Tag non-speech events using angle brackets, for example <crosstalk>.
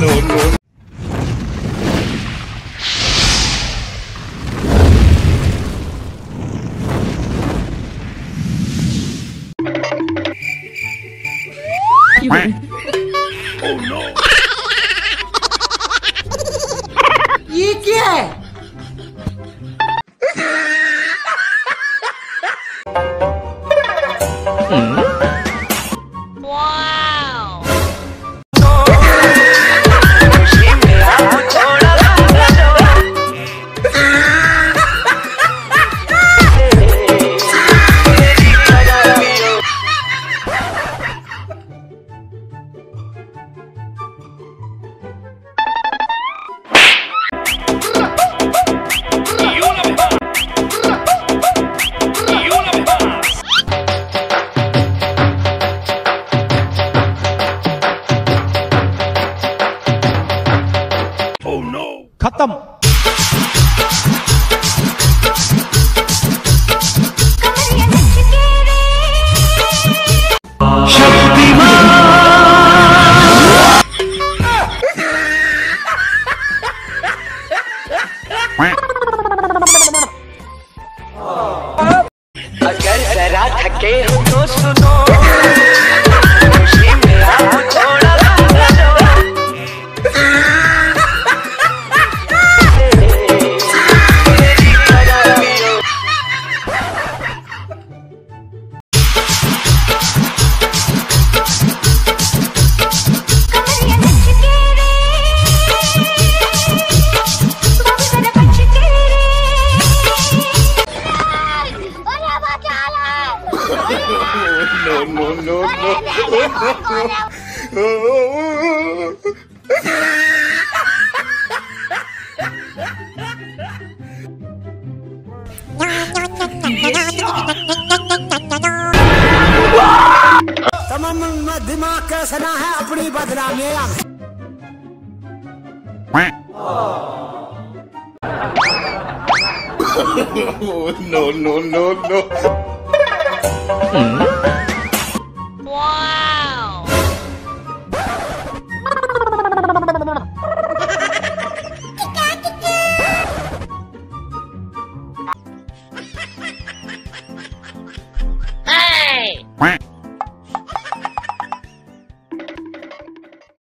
Nôn nôn खत्म। अगर जरा थके हो तो सुनो। तमाम दिमाग कैसा ना है अपनी बदनामी no, no, no, no. <laughs> Quack. Wow.